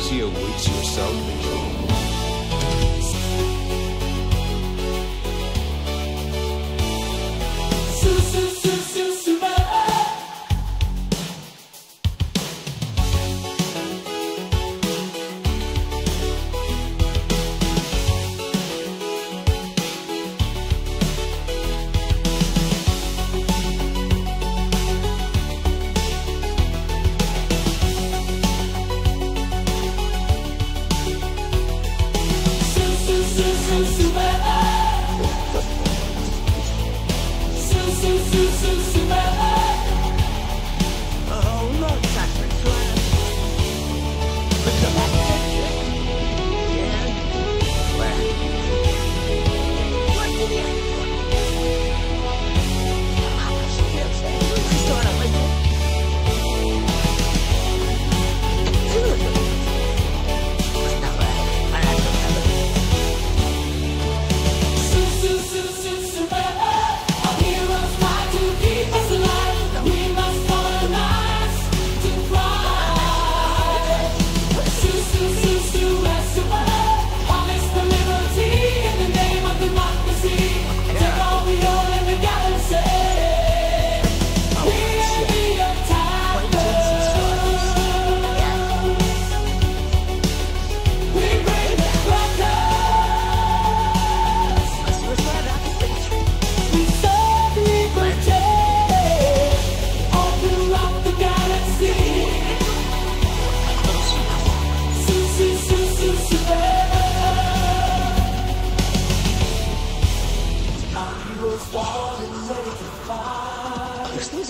as you await yourself in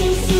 see, see.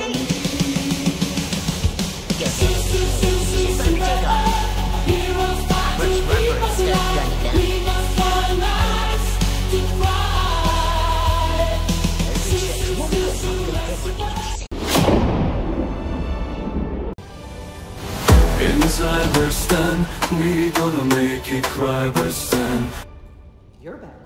as I understand. We gonna make it cry by sun. You're back.